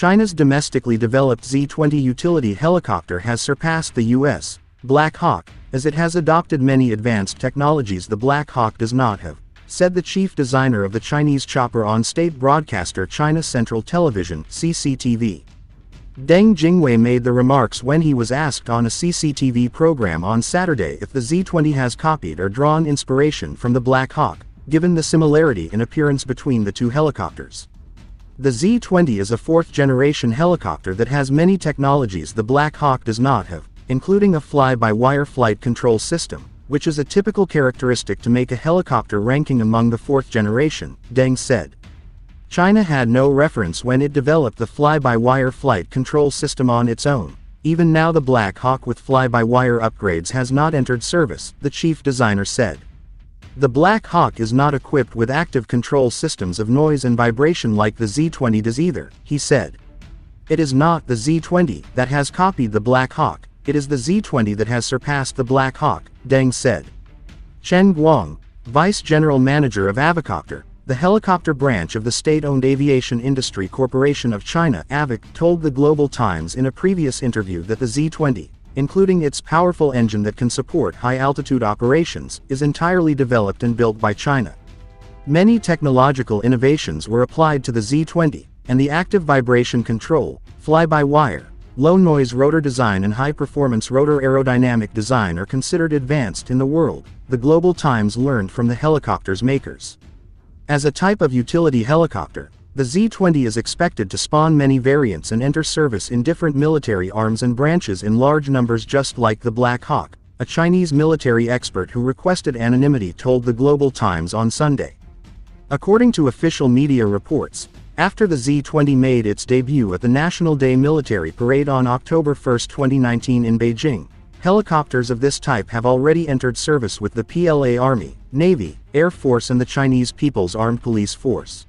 China's domestically developed Z-20 utility helicopter has surpassed the U.S. Black Hawk, as it has adopted many advanced technologies the Black Hawk does not have, said the chief designer of the Chinese chopper on state broadcaster China Central Television CCTV. Deng Jinghui made the remarks when he was asked on a CCTV program on Saturday if the Z-20 has copied or drawn inspiration from the Black Hawk, given the similarity in appearance between the two helicopters. The Z-20 is a fourth-generation helicopter that has many technologies the Black Hawk does not have, including a fly-by-wire flight control system, which is a typical characteristic to make a helicopter ranking among the fourth generation, Deng said. China had no reference when it developed the fly-by-wire flight control system on its own. Even now the Black Hawk with fly-by-wire upgrades has not entered service, the chief designer said. The Black Hawk is not equipped with active control systems of noise and vibration like the Z-20 does either, he said. It is not the Z-20 that has copied the Black Hawk, it is the Z-20 that has surpassed the Black Hawk, Deng said. Chen Guang, vice general manager of Avicopter, the helicopter branch of the state-owned Aviation Industry Corporation of China AVIC told the Global Times in a previous interview that the Z-20, including its powerful engine that can support high-altitude operations, is entirely developed and built by China. Many technological innovations were applied to the Z-20, and the active vibration control, fly-by-wire, low-noise rotor design and high-performance rotor aerodynamic design are considered advanced in the world, the Global Times learned from the helicopter's makers. As a type of utility helicopter, the Z-20 is expected to spawn many variants and enter service in different military arms and branches in large numbers just like the Black Hawk, a Chinese military expert who requested anonymity told the Global Times on Sunday. According to official media reports, after the Z-20 made its debut at the National Day Military Parade on October 1, 2019 in Beijing, Helicopters of this type have already entered service with the PLA Army, Navy, Air Force and the Chinese People's Armed Police Force.